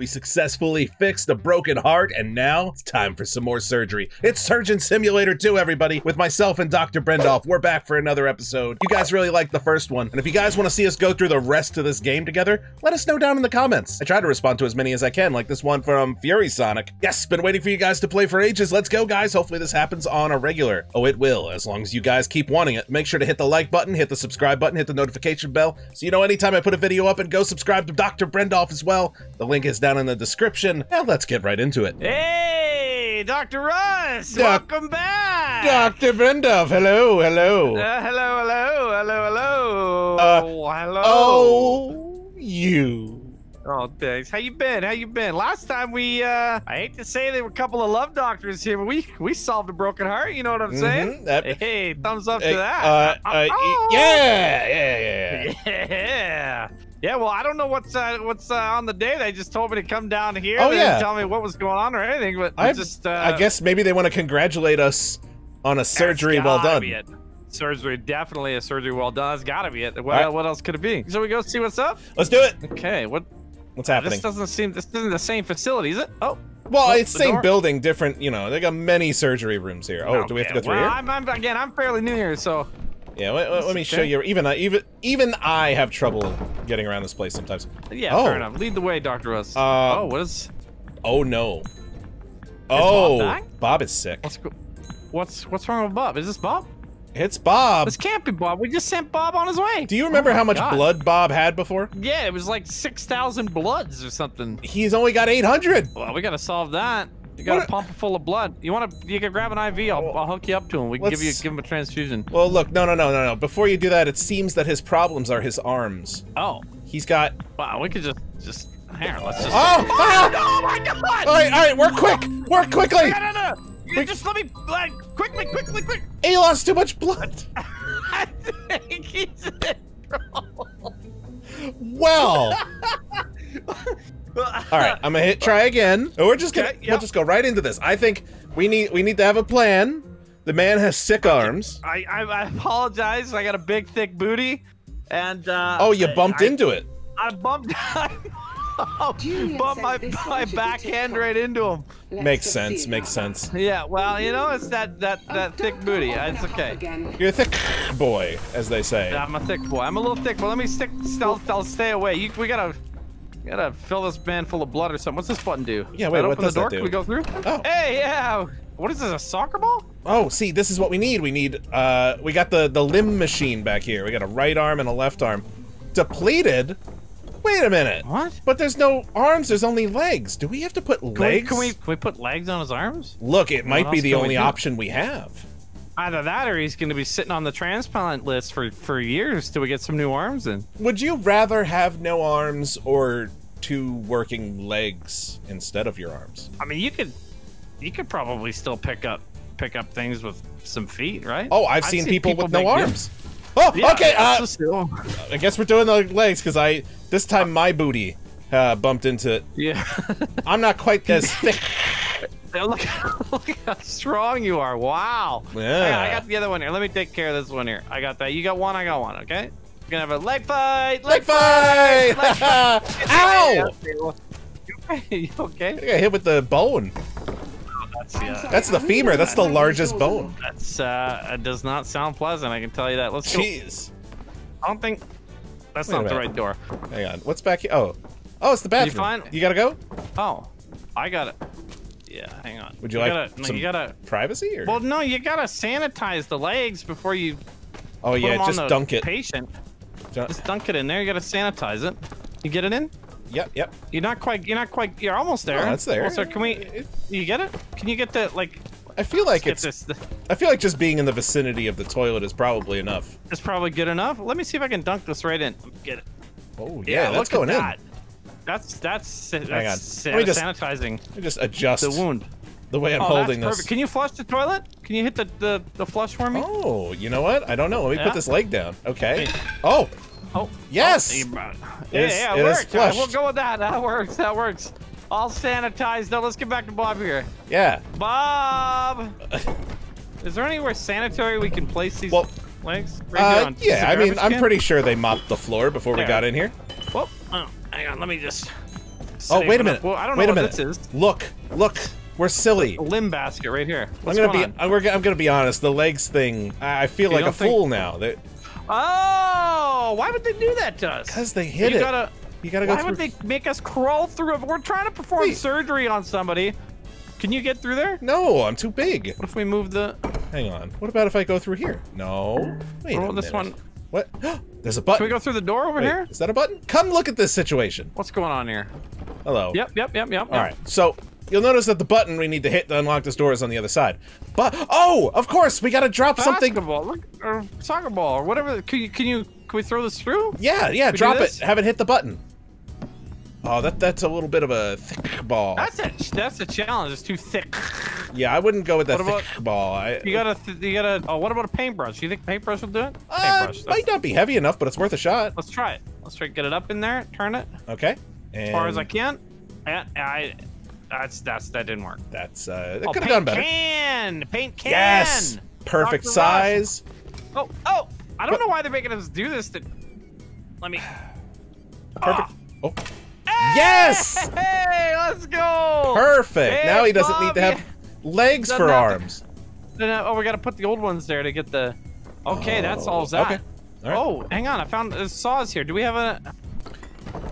We successfully fixed a broken heart, and now it's time for some more surgery. It's Surgeon Simulator 2, everybody, with myself and Dr. Brendalf. We're back for another episode. You guys really liked the first one, and if you guys want to see us go through the rest of this game together, let us know down in the comments. I try to respond to as many as I can, like this one from Fury Sonic. Yes, been waiting for you guys to play for ages. Let's go, guys. Hopefully this happens on a regular. Oh, it will, as long as you guys keep wanting it. Make sure to hit the like button, hit the subscribe button, hit the notification bell, so you know anytime I put a video up, and go subscribe to Dr. Brendalf as well. The link is down in the description. Now let's get right into it. Hey, Dr. Russ, Doc- welcome back. Dr. Brendalf, hello, hello. Uh, hello, hello, hello, hello. Uh, hello. oh, you. Oh, thanks. How you been? How you been? Last time we, uh, I hate to say there were a couple of love doctors here, but we we solved a broken heart. You know what I'm saying? Mhm, that- Hey, thumbs up Hey, to that. uh, uh, Oh. yeah, yeah, yeah, yeah. Yeah. Well, I don't know what's uh, what's uh, on the day. They just told me to come down here. Oh, they yeah. didn't tell me what was going on or anything, but I just uh, I guess maybe they want to congratulate us on a surgery well done. Surgery, definitely a surgery well done. It's gotta be it. What, right. what else could it be? So we go see what's up. Let's do it. Okay, what? What's happening? This doesn't seem. This isn't the same facility, is it? Oh, well, oh, it's the same door. building, different. You know, they got many surgery rooms here. Oh, do we have to go through well, here? I'm, I'm again. I'm fairly new here, so Yeah, let, let- let me okay. show you. Even I, even even I have trouble getting around this place sometimes. yeah, Oh. fair enough. Lead the way, Doctor Russ. Uh, oh, what is? Oh no. Bob Oh, back? Bob is sick. What's what's what's wrong with Bob? Is this Bob? It's Bob. This can't be Bob. We just sent Bob on his way. Do you remember Oh how much God. blood Bob had before? Yeah, it was like six thousand bloods or something. He's only got 800. Well, we gotta solve that. You got What a pump full of blood. You wanna? You can grab an IV. I'll, I'll hook you up to him. We can give you give him a transfusion. Well, look, no, no, no, no, no. Before you do that, it seems that his problems are his arms. Oh, He's got. wow. We could just just here. Let's just. Oh! Oh my God! All right, all right, work quick, work quickly. No, no, no! You just let me like quickly, quickly, quick. He lost too much blood. I think he's in trouble. Well, all right, I'm gonna hit try again. Or we're just gonna Okay, we'll just go right into this. I think we need we need to have a plan. The man has sick arms. I, I I apologize. I got a big thick booty, and uh, Oh, you bumped I, into it. I bumped. I Julian bumped my my should be backhand right into him. Let's Makes sense. Makes sense. Yeah, well, you know, it's that that that. that Oh, thick booty. bring It's okay. again. You're a thick boy, as they say. I'm a thick boy. I'm a little thick, but let me stick. I'll, I'll stay away. You, we gotta, gotta fill this man full of blood or something. What's this button do? Yeah, wait, That what open does the that door? do? Can we go through? Oh. Hey, yeah. What is this? A soccer ball? Oh, see, this is what we need. We need, uh, we got the, the limb machine back here. We got a right arm and a left arm. Depleted? Wait a minute. What? But there's no arms, there's only legs. Do we have to put Can we, legs? can we can we put legs on his arms? Look, it might be the only do? option we have. Either that, or he's going to be sitting on the transplant list for for years till we get some new arms in. Would you rather have no arms or two working legs instead of your arms? I mean, you could you could probably still pick up pick up things with some feet, right? Oh, I've seen, people, with no arms. Oh, Yeah, okay. Uh, still- I guess we're doing the legs because I this time my booty uh, bumped into it. yeah. I'm not quite as thick. Look, look how strong you are. Wow. Yeah. On, I got the other one here. Let me take care of this one here. I got that. You got one, I got one, okay? We're gonna have a leg fight. Leg fight! Leg fight. Ow! Okay, well, You okay? Okay? I got hit with the bone. That's, That's the femur. That's the largest bone. that's uh, it does not sound pleasant. I can tell you that. Let's go. Jeez. I don't think that's Wait not the right door. Hang on. What's back here? Oh. Oh, it's the bathroom. fine? You gotta go? Oh, I got it. Yeah, hang on. Would you like gotta, no, some- you gotta. Privacy or? Well, no, you gotta sanitize the legs before you oh yeah, just dunk it. Patient, just dunk it in there. You gotta sanitize it. You get it in? Yep, yep. You're not quite. You're not quite. You're almost there. Oh, that's there. Also, can we? You get it? Can you get the like? I feel like it's. this. I feel like just being in the vicinity of the toilet is probably enough. It's probably good enough. Let me see if I can dunk this right in. Get it. Oh yeah, that's look at going in. That. That's that's that's Hang on. sa- Let me just- sanitizing Let me just adjust the wound. the way I'm oh, holding this. Can you flush the toilet? Can you hit the the, the flush for me? Oh, you know what? I don't know. Let me Yeah. put this leg down. Okay. Oh, Oh, Yes! Oh, yeah, is- yeah, it it, is worked. All right, we'll go with that. That works. That works. All sanitized. Now let's get back to Bob here. yeah. Bob, is there anywhere sanitary we can place these Well, legs? Right Uh, yeah, I mean, garbage I'm pretty sure they mopped the floor before we got in here. Hang on. Let me just. Oh, wait a minute. Well, I don't wait know a minute. this is. Look, look. We're silly. A limb basket right here. What's I'm gonna going be. on? Uh, I'm, I'm gonna be honest. The legs thing. I feel You like a think- fool now. They, Oh, why would they do that to us? Cause they hit you it. Gotta, you gotta go why through. would they make us crawl through it? We're trying to perform Wait. surgery on somebody. Can you get through there? No, I'm too big. What if we move the? Hang on. What about if I go through here? No. Wait a this minute. one. What? There's a button. Can we go through the door over Wait, here? Is that a button? Come look at this situation. What's going on here? Hello. Yep, yep, yep, yep. All right. So you'll notice that the button we need to hit to unlock this door is on the other side. But oh, of course, we gotta drop something. Basketball, look, or soccer ball, or whatever. Can you, can you, can we throw this through? Yeah, yeah. do drop it. Have it hit the button. Oh, that that's a little bit of a thick ball. That's a, that's a challenge. It's too thick. Yeah, I wouldn't go with that What thick ball. I, You gotta, th- you gotta. Oh, what about a paintbrush? You think paintbrush will do it? uh, Paintbrush. might not be heavy enough, but it's worth a shot. Let's try it. Let's try to get it up in there, turn it Okay. And as far as I can. Yeah, I. That's that's that didn't work. That's uh, it Oh, could have done better. can, paint can. Yes. Perfect Dr. Rush. size. Oh, oh! I don't What? know why they're making us do this. To... Let me. Perfect. Oh. Ah. Yes. Hey, let's go. Perfect. Hey, now he doesn't need to have legs Doesn't for to- arms. Then, oh, we gotta put the old ones there to get the. Okay, that solves that. Okay. Right. Oh, hang on! I found uh, saws here. Do we have a?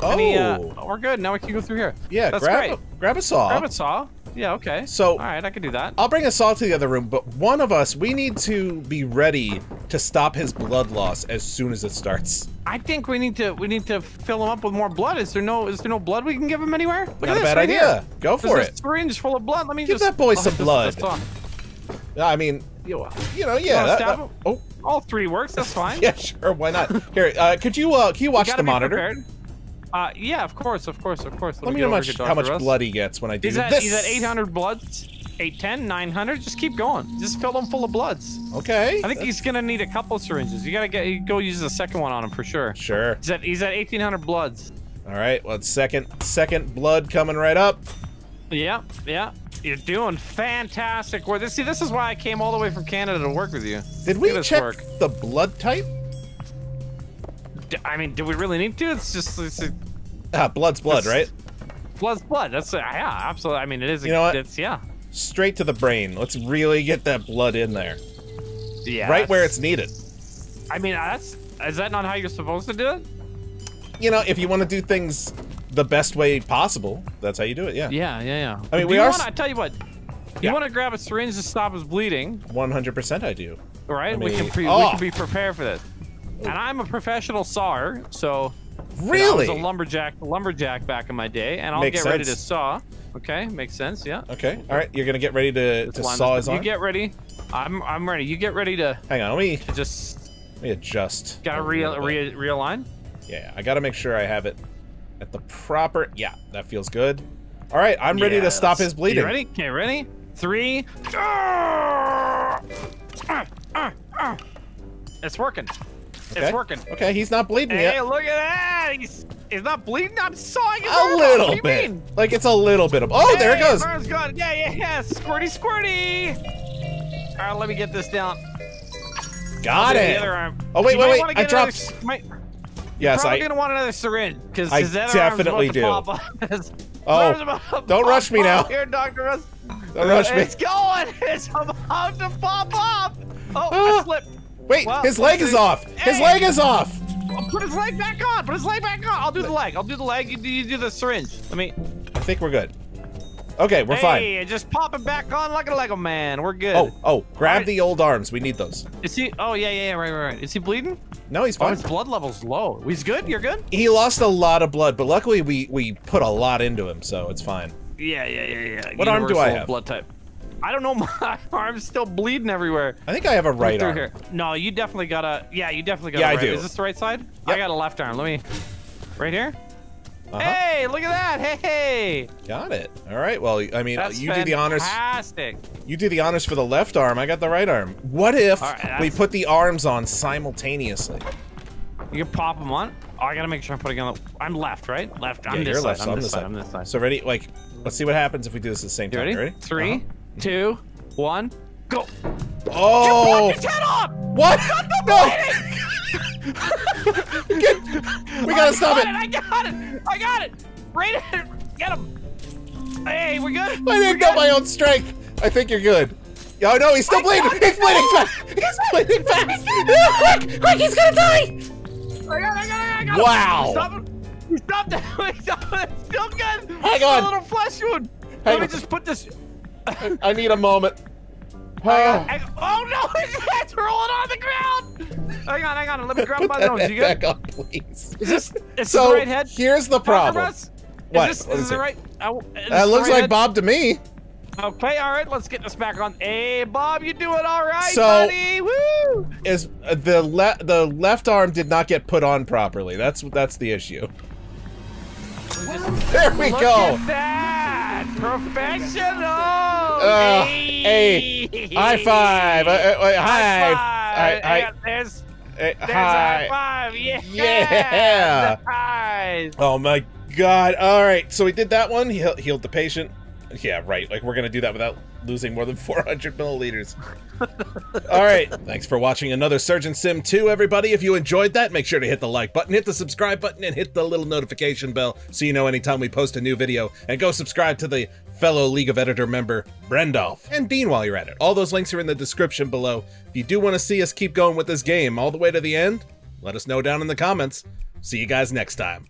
Oh. Any, uh, we're good. Now we can go through here. yeah. that's grab great. a, grab a saw. Grab a saw. Yeah. Okay. So- All right, I can do that. I'll bring a saw to the other room, but one of us, we need to be ready to stop his blood loss as soon as it starts. I think we need to we need to fill him up with more blood. Is there no is there no blood we can give him anywhere? Look Not at a bad right idea. here. Go for There's it. a syringe full of blood. Let me Give just that boy oh, some blood. I mean, you know, yeah. that- that- oh, all three works. That's fine. yeah, sure. Why not? Here, uh, could you uh, can you watch Gotta the monitor? prepared. Uh, yeah, of course, of course, of course. Let me know much, how much Russ. blood he gets when I do He's at, this. he's at 800 bloods. 810, 900. Just keep going. Just fill him full of bloods. Okay. I think he's gonna need a couple syringes. You gotta get you go use the second one on him for sure. Sure. He's at he's at 1800 bloods. All right. Well, it's second second blood coming right up. Yeah, yeah. You're doing fantastic work. This, see, this is why I came all the way from Canada to work with you. Did we check work. the blood type? D- I mean, do we really need to? It's just it's a, Ah, blood's blood, right? blood's blood. That's uh, yeah, absolutely. I mean, it is. You know what? It's yeah, Straight to the brain. Let's really get that blood in there, yeah. right where it's needed. I mean, that's is that not how you're supposed to do it? You know, if you want to do things the best way possible, that's how you do it. Yeah. Yeah, yeah, yeah. I mean, Do we are Wanna, I tell you what. You Yeah. want to grab a syringe to stop his bleeding, 100% I do. right? Let we can pre- we Oh. can be prepared for this. And I'm a professional sawer, so you know, Really? I was a lumberjack, lumberjack back in my day, and I'll Makes get ready to saw. Okay, makes sense. Yeah. Okay. All right. You're gonna get ready to, to saw his You get ready. I'm I'm ready. You get ready to, Hang on. Let me to just let me adjust. gotta re, re realign. Yeah. I gotta make sure I have it at the proper. Yeah. That feels good. All right. I'm ready to stop his bleeding. You ready? Okay, ready? Three. Ah! Ah, ah, ah. It's working. Okay. It's working. Okay. He's not bleeding Hey, yet. look at that! He's he's not bleeding. I'm sawing his A little do bit. mean? Like it's a little bit of. Oh, there it Hey, goes. Burns gone. Yeah, yeah, yeah. Squirty, squirty. All right, let me get this down. Got it. The other arm. Oh, wait, You wait, wait, I another dropped- s- might- Yes, I. gonna want another syringe because I definitely arm's about to pop off. Oh, Arm's don't rush me now. Here, Doctor Russ. Don't rush me. It's going. It's about to pop off. Oh, Ah. I slipped. Wait, Well, his leg is off. His Hey. leg is off. Oh, put his leg back on. Put his leg back on. I'll do the leg. I'll do the leg. You do, you do the syringe. Let me. I think we're good. Okay, we're fine. hey, just pop it back on like a Lego man. We're good. Oh, oh, grab Alright. the old arms. We need those. Is he? Oh yeah, yeah, yeah. Right, right, right. Is he bleeding? No, he's fine. Oh, fine. his blood level's low. He's good. You're good. He lost a lot of blood, but luckily we we put a lot into him, so it's fine. Yeah, yeah, yeah, yeah. What arm do I have? Blood type. I don't know. My arm's still bleeding everywhere. I think I have a right arm. here. No, you definitely got a. Yeah, you definitely got. Yeah, a I right. do. Is this the right side? I got a left arm. Let me. Right here. Uh-huh. Hey, look at that! Hey, hey. Got it. All right. Well, I mean, That's you do the honors. Fantastic. You do the honors for the left arm. I got the right arm. What if right, we put the arms on simultaneously? You can pop them on. Oh, I gotta make sure I'm putting on the. I'm left, right? Left. I'm yeah, this you're side. left. I'm this side. I'm this side. So ready? Like, let's see what happens if we do this at the same You time. ready? Ready? Three, Uh-huh. Two, one, go. Oh! Pop his head off! What? No! Get- we gotta I stop got it. I got it! I got it! Right in, Get him. Hey, we're good. I We're didn't get good? my own strength. I think you're good. Oh no, he's still bleeding. He's bleeding fast. He's bleeding fast. Oh, quick, quick, he's gonna die. I got it, I got it, I got it. Wow. Stop him. He stopped it. He stopped it. Still good. Hang on. A little flesh wound. Hang Let me on. just put this. I need a moment. Hang on, Ah. hang. Oh no, his head's rolling on the ground. Hang on, hang on. Let me grab the nose. You good? back on, please. Is this, is this So the right head? here's the problem. Is this, What is is the it? right? Oh, is That looks right like head? Bob to me. Okay, all right. Let's get this back on. Hey, Bob, you doing all right, So- buddy? Woo! Is uh, the le the left arm did not get put on properly. That's that's the issue. There we Look go. at that, professional. Uh, hey, hey, High five. Uh, uh, uh, High hi. five. Hi. Yeah, there's, Hi. there's a high five. Yeah. Yeah. Oh my god. All right. So we did that one. He healed the patient. Yeah, right. Like we're going to do that without losing more than 400 milliliters. All right. Thanks for watching another Surgeon Sim 2, everybody. If you enjoyed that, make sure to hit the like button, hit the subscribe button, and hit the little notification bell so you know anytime we post a new video. And go subscribe to the fellow League of Editor member, Brendalf, and Dean while you're at it. All those links are in the description below. If you do want to see us keep going with this game all the way to the end, let us know down in the comments. See you guys next time.